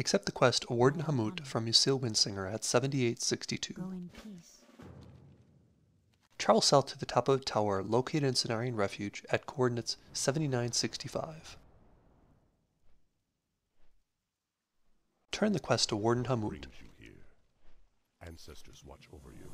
Accept the quest Warden Hamoot from Ysiel Windsinger at 7862. Travel south to the top of a tower located in Cenarion Refuge at coordinates 7965. Turn the quest to Warden Hamoot. Ancestors watch over you.